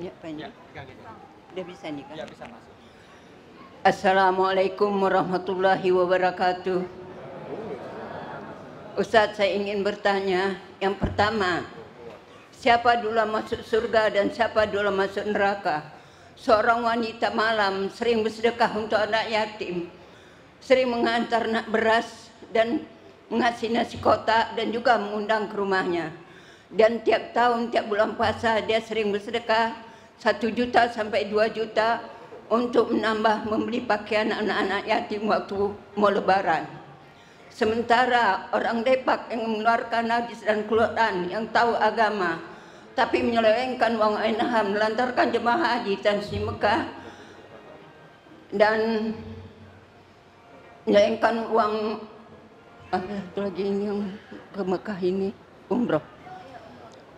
Ya, ini. Ya, gitu. Udah bisa nih kan? Ya, bisa masuk. Assalamualaikum warahmatullahi wabarakatuh. Ustadz saya ingin bertanya Yang pertama Siapa dulu masuk surga dan siapa dulu masuk neraka Seorang wanita malam sering bersedekah untuk anak yatim Sering mengantar nak beras dan mengasih nasi kotak dan juga mengundang ke rumahnya Dan tiap tahun, tiap bulan puasa dia sering bersedekah Satu juta sampai dua juta untuk menambah membeli pakaian anak-anak yatim waktu mau lebaran. Sementara orang Depak yang mengeluarkan hadis dan Quran yang tahu agama tapi menyelewengkan uang ainaham melantarkan jemaah haji tansi Mekah dan menyelewengkan uang apa lagi ini ke Mekah ini umroh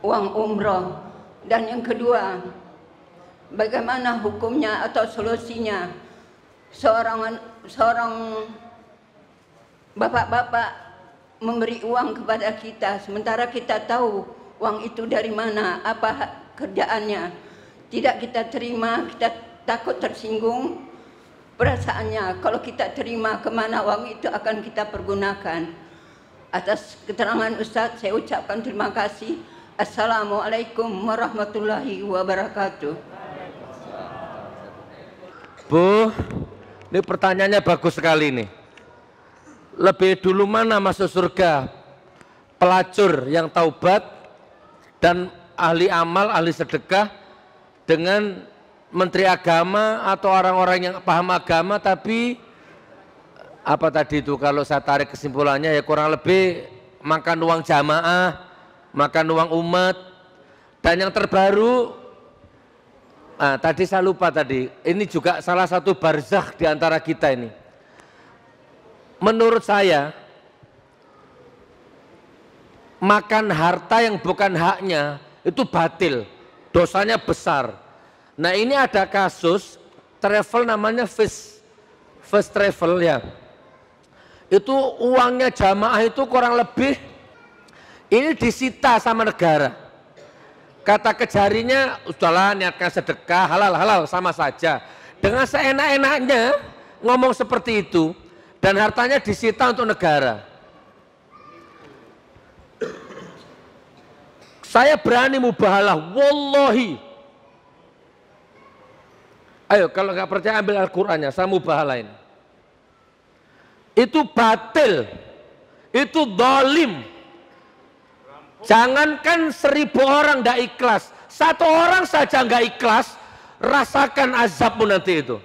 uang umroh dan yang kedua bagaimana hukumnya atau solusinya? Seorang seorang bapak-bapak memberi uang kepada kita sementara kita tahu uang itu dari mana apa kerjaannya. Tidak kita terima kita takut tersinggung perasaannya. Kalau kita terima ke mana uang itu akan kita pergunakan? Atas keterangan Ustadz saya ucapkan terima kasih. Assalamualaikum warahmatullahi wabarakatuh Bu, ini pertanyaannya bagus sekali nih. Lebih dulu mana masuk surga? Pelacur yang taubat dan ahli amal, ahli sedekah dengan menteri agama atau orang-orang yang paham agama tapi apa tadi itu kalau saya tarik kesimpulannya ya kurang lebih makan uang jamaah, makan uang umat dan yang terbaru Nah, tadi saya lupa tadi, ini juga salah satu barzakh di antara kita ini. Menurut saya, makan harta yang bukan haknya itu batil, dosanya besar. Nah ini ada kasus travel namanya first, first travel ya. Itu uangnya jamaah itu kurang lebih ini disita sama negara. Kata kejarinya, udahlah niatkan sedekah, halal, halal, sama saja. Dengan seenak-enaknya ngomong seperti itu, dan hartanya disita untuk negara. Saya berani mubahalah, wallahi. Ayo kalau nggak percaya ambil Al-Qur'annya, saya mubahalah ini. Itu batil, itu dolim. Jangankan seribu orang tidak ikhlas, satu orang saja nggak ikhlas, rasakan azabmu nanti itu.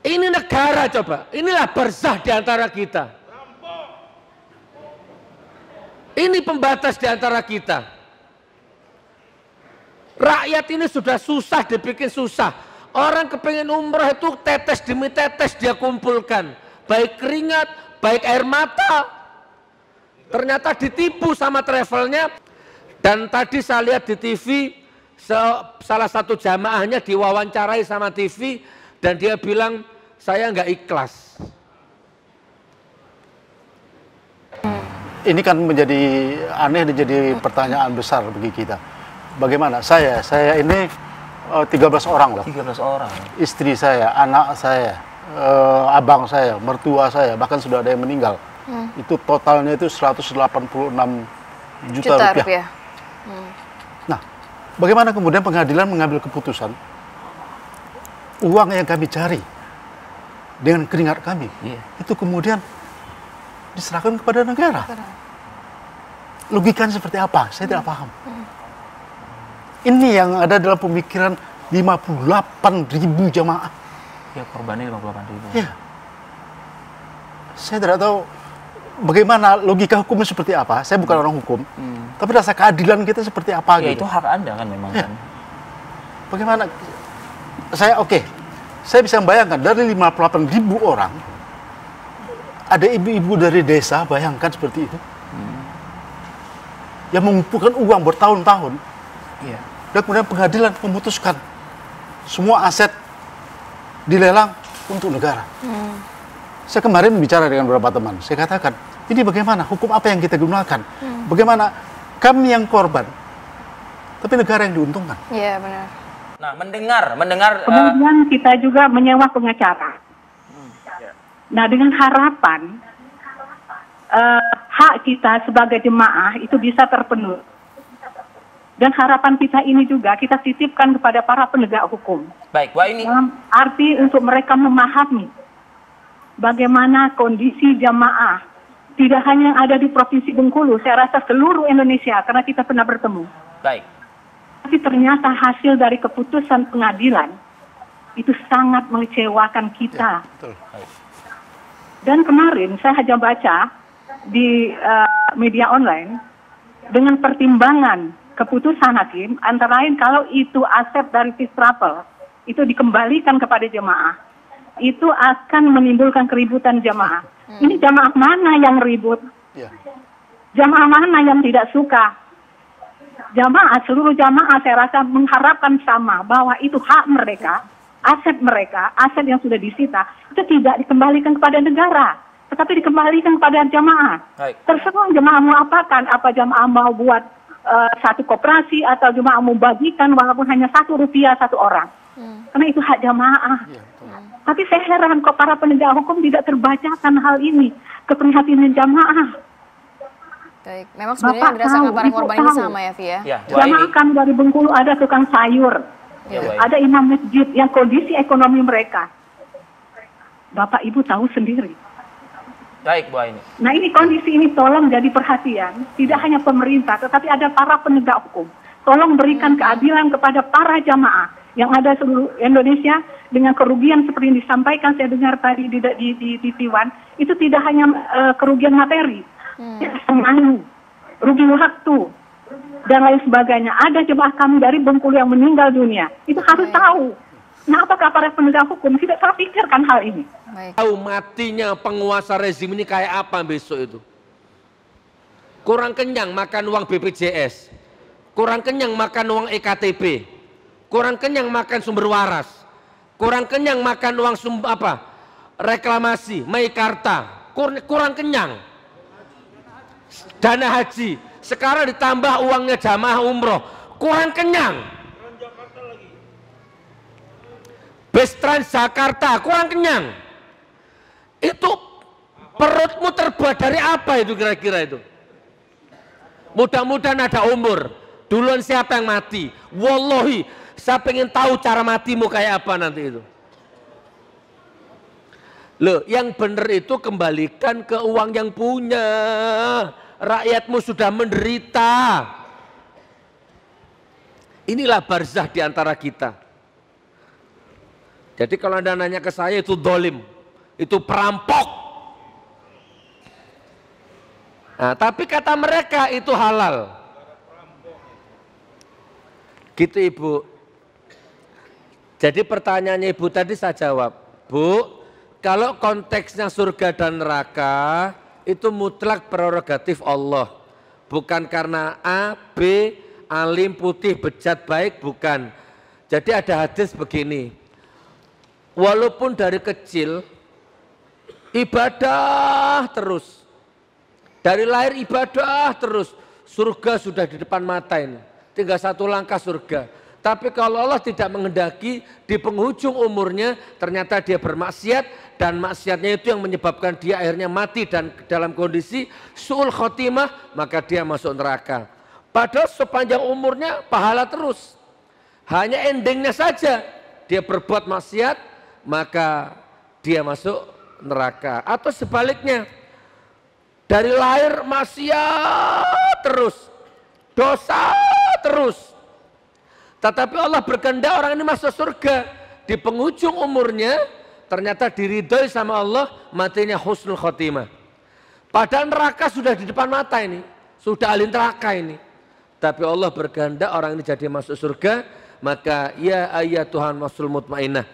Ini negara coba, inilah berzah di antara kita. Ini pembatas di antara kita. Rakyat ini sudah susah dibikin susah. Orang kepengen umroh itu tetes demi tetes dia kumpulkan. Baik keringat, baik air mata. Ternyata ditipu sama travelnya. Dan tadi saya lihat di TV, salah satu jamaahnya diwawancarai sama TV. Dan dia bilang, saya nggak ikhlas. ini kan menjadi aneh dan jadi pertanyaan besar bagi kita. Bagaimana? Saya, saya ini uh, 13 orang loh. 13 orang. Istri saya, anak saya, uh, abang saya, mertua saya, bahkan sudah ada yang meninggal. Hmm. Itu totalnya itu 186 juta, Juta rupiah. rupiah. Nah, bagaimana kemudian pengadilan mengambil keputusan uang yang kami cari dengan keringat kami Iya. itu kemudian diserahkan kepada negara. Logikanya seperti apa? Saya tidak paham. Ini yang ada dalam pemikiran 58 ribu jamaah. Ya korbannya 58 ribu. Ya. Saya tidak tahu bagaimana logika hukumnya seperti apa. Saya bukan orang hukum. Tapi rasa keadilan kita seperti apa Ya gitu. itu hak anda kan memang Ya. kan. Bagaimana? Saya oke. Saya bisa membayangkan dari 58 ribu orang ada ibu-ibu dari desa, bayangkan seperti itu. Yang mengumpulkan uang bertahun-tahun Iya. dan kemudian pengadilan memutuskan semua aset dilelang untuk negara. Saya kemarin bicara dengan beberapa teman, saya katakan, ini bagaimana, hukum apa yang kita gunakan? Bagaimana kami yang korban, tapi negara yang diuntungkan. Iya benar. Nah, mendengar, mendengar eh, Kemudian kita juga menyewa pengacara. Nah, dengan harapan eh, hak kita sebagai jemaah itu bisa terpenuhi. Dan harapan kita ini juga kita titipkan kepada para penegak hukum. baik, Bu ini Dalam arti untuk mereka memahami bagaimana kondisi jamaah. Tidak hanya yang ada di Provinsi Bengkulu, saya rasa seluruh Indonesia karena kita pernah bertemu. baik. Tapi ternyata hasil dari keputusan pengadilan itu sangat mengecewakan kita. Betul. Dan kemarin saya hanya baca di eh, media online dengan pertimbangan keputusan hakim antara lain kalau itu aset dari first travel itu dikembalikan kepada jemaah itu akan menimbulkan keributan jemaah. Ini jemaah mana yang ribut? Ya. Jamaah mana yang tidak suka? Jamaah, seluruh jamaah saya rasa mengharapkan sama bahwa itu hak mereka, aset mereka, aset yang sudah disita, itu tidak dikembalikan kepada negara, tetapi dikembalikan kepada jamaah. Baik. Terserah jamaah mau apakan, apa jamaah mau buat eh, satu koperasi atau jamaah mau bagikan walaupun hanya satu rupiah satu orang. Karena itu hak jamaah. Iya, betul. Tapi saya heran kok para penegak hukum tidak terbacakan hal ini, keprihatinan jamaah. Baik. Memang sebenarnya yang Bapak dirasakan tahu, para Ibu korban ini tahu. sama ya, Vi ya. Ya, Jamaah ini. kami dari Bengkulu ada tukang sayur, Ya, ada imam masjid yang kondisi ekonomi mereka. Bapak Ibu tahu sendiri. Baik, Bu Aini. Nah ini kondisi ini tolong jadi perhatian, tidak hanya pemerintah, tetapi ada para penegak hukum. Tolong berikan keadilan kepada para jamaah yang ada seluruh Indonesia dengan kerugian seperti yang disampaikan saya dengar tadi di di di, di Tiwan, itu tidak hanya eh, kerugian materi, ya, semuanya, rugi waktu dan lain sebagainya. Ada jemaah kami dari Bengkulu yang meninggal dunia, itu harus tahu. Nah, apakah para penegak hukum tidak terpikirkan hal ini? Baik. Tahu matinya penguasa rezim ini kayak apa besok itu? Kurang kenyang makan uang BPJS, kurang kenyang makan uang EKTP, kurang kenyang makan sumber waras, kurang kenyang makan uang sum apa? Reklamasi, Meikarta, kur- kurang kenyang. Dana haji, sekarang ditambah uangnya jamaah umroh, kurang kenyang. Bus Trans Jakarta kurang kenyang. Itu perutmu terbuat dari apa itu kira-kira itu? Mudah-mudahan ada umur. Duluan siapa yang mati? Wallahi, saya pengen tahu cara matimu kayak apa nanti itu. Loh, yang benar itu kembalikan ke uang yang punya. Rakyatmu sudah menderita. Inilah barzah di antara kita. Jadi kalau anda nanya ke saya itu dolim, itu perampok. Nah, tapi kata mereka itu halal. Gitu ibu. Jadi pertanyaannya ibu tadi saya jawab, bu, kalau konteksnya surga dan neraka itu mutlak prerogatif Allah, bukan karena A, B, alim, putih, bejat, baik, bukan. Jadi ada hadis begini, walaupun dari kecil ibadah terus, dari lahir ibadah terus, surga sudah di depan mata ini, tinggal satu langkah surga. Tapi kalau Allah tidak menghendaki di penghujung umurnya ternyata dia bermaksiat dan maksiatnya itu yang menyebabkan dia akhirnya mati dan dalam kondisi suul khotimah maka dia masuk neraka. Padahal sepanjang umurnya pahala terus. Hanya endingnya saja dia berbuat maksiat maka dia masuk neraka atau sebaliknya dari lahir maksiat terus dosa terus tetapi Allah berkehendak orang ini masuk surga. Di penghujung umurnya ternyata diridhoi sama Allah matinya husnul khotimah. Padahal neraka sudah di depan mata ini. Sudah ahli neraka ini. Tapi Allah berkehendak orang ini jadi masuk surga. Maka ya ayat Tuhan masul mutmainah.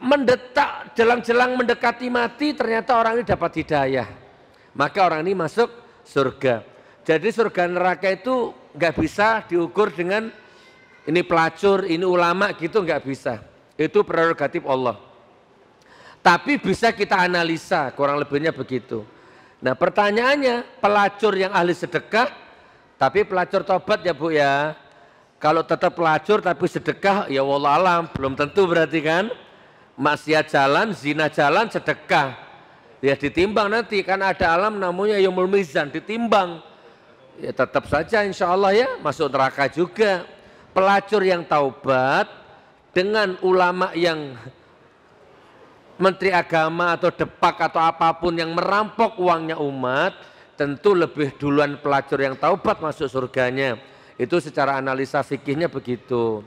Mendetak jelang-jelang mendekati mati ternyata orang ini dapat hidayah. Maka orang ini masuk surga. Jadi surga neraka itu nggak bisa diukur dengan ini pelacur, ini ulama gitu nggak bisa. Itu prerogatif Allah. Tapi bisa kita analisa, kurang lebihnya begitu. Nah pertanyaannya, pelacur yang ahli sedekah, tapi pelacur tobat ya Bu ya. Kalau tetap pelacur tapi sedekah, ya wallah alam, belum tentu berarti kan. Maksiat jalan, zina jalan, sedekah. Ya ditimbang nanti, kan ada alam namanya Yomul Mizan, ditimbang. Ya tetap saja insya Allah ya, masuk neraka juga. Pelacur yang taubat dengan ulama yang menteri agama atau depak atau apa pun yang merampok uangnya umat, tentu lebih duluan pelacur yang taubat masuk surganya. Itu secara analisa fikihnya begitu.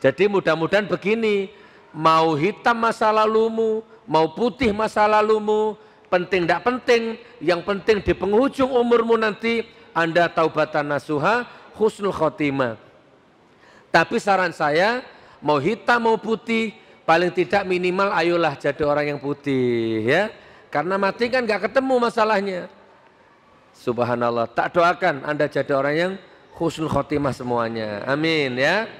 Jadi mudah-mudahan begini, mau hitam masa lalumu, mau putih masa lalumu, penting tidak penting, yang penting di penghujung umurmu nanti Anda taubatan nasuha, husnul khotimah. Tapi saran saya, mau hitam mau putih, paling tidak minimal ayolah jadi orang yang putih ya. Karena mati kan nggak ketemu masalahnya. Subhanallah, tak doakan Anda jadi orang yang husnul khotimah semuanya. Amin ya.